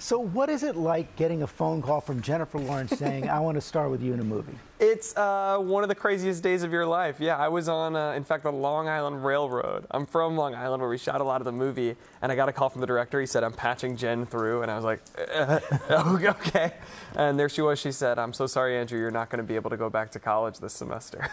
So, what is it like getting a phone call from Jennifer Lawrence saying, I want to star with you in a movie? It's uh, one of the craziest days of your life. Yeah, I was on, uh, in fact, the Long Island Railroad. I'm from Long Island, where we shot a lot of the movie, and I got a call from the director. He said, I'm patching Jen through, and I was like, uh, okay. And there she was. She said, I'm so sorry, Andrew, you're not going to be able to go back to college this semester.